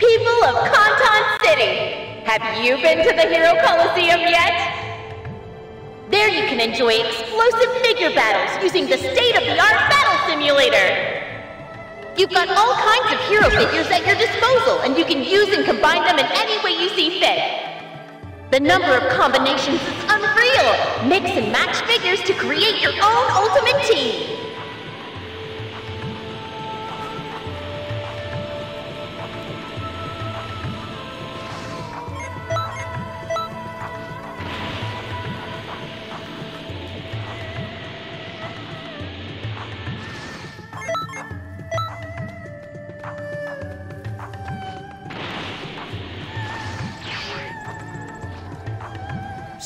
People of Conton City, have you been to the Hero Coliseum yet? There you can enjoy explosive figure battles using the state-of-the-art battle simulator. You've got all kinds of hero figures at your disposal, and you can use and combine them in any way you see fit. The number of combinations is unreal! Mix and match figures to create your own ultimate team!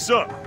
Sup?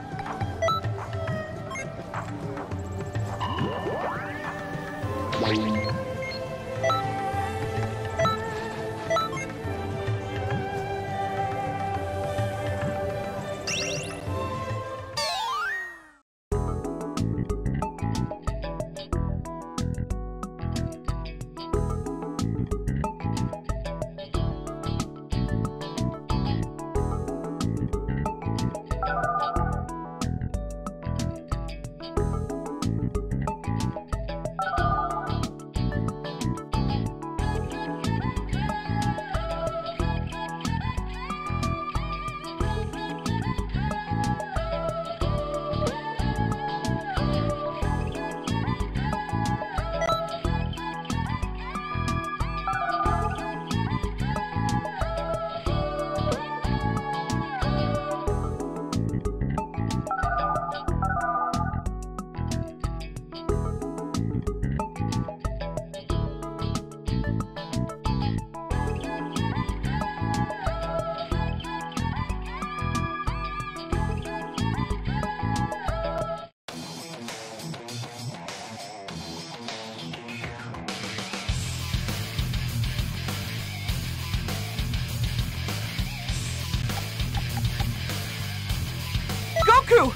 Goku!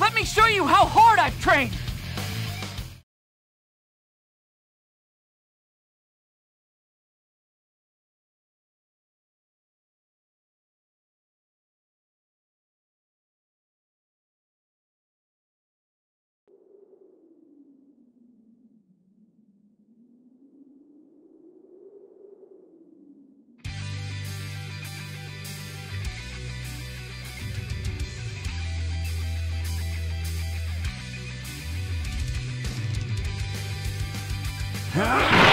Let me show you how hard I've trained! Huh?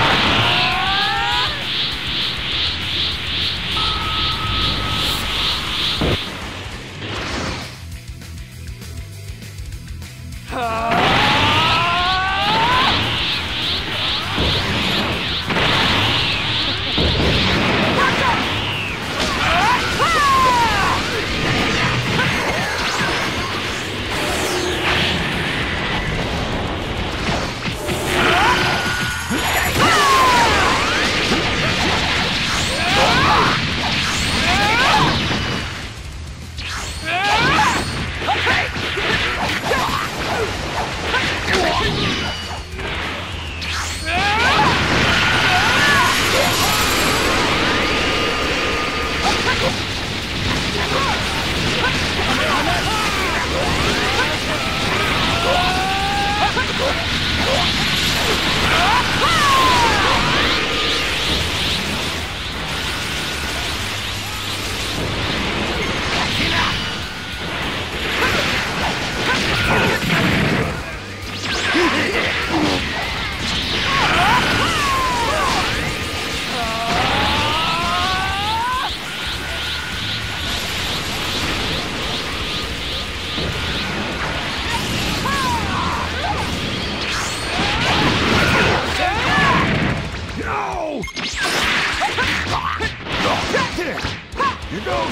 You go!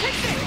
Take!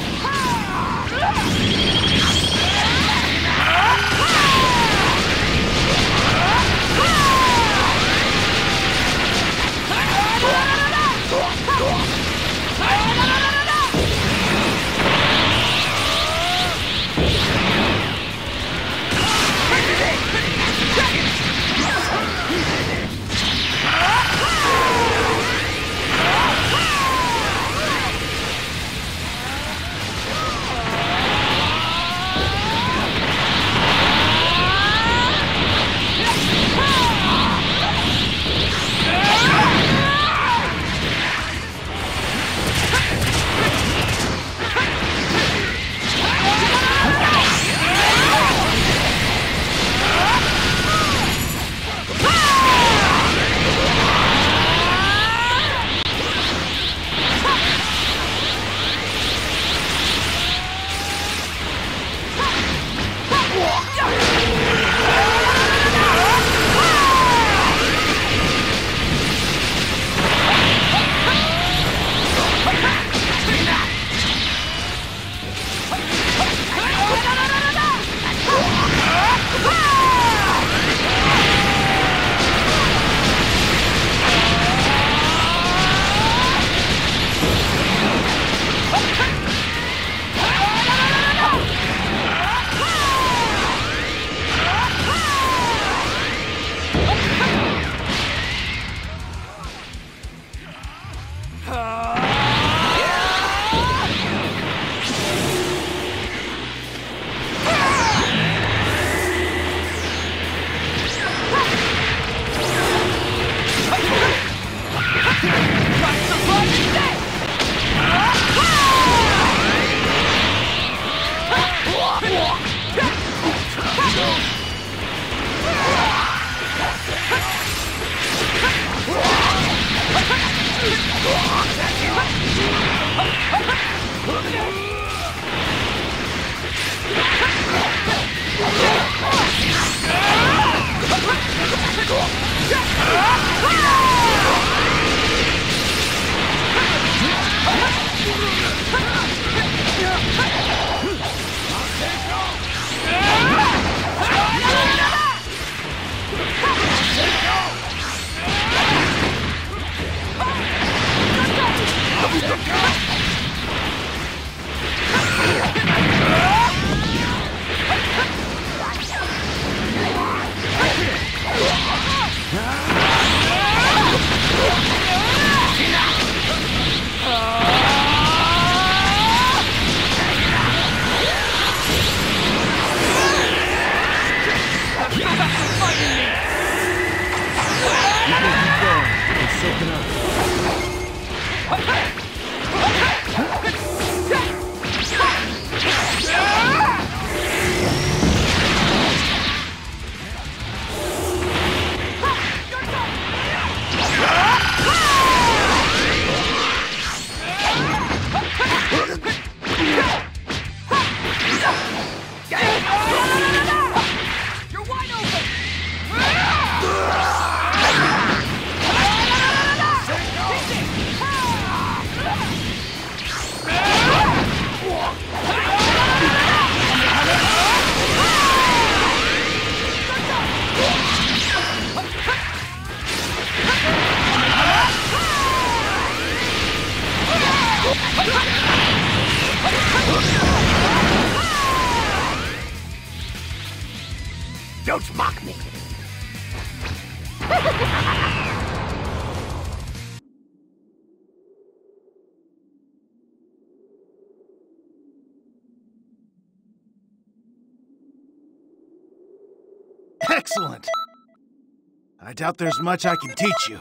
Excellent. I doubt there's much I can teach you.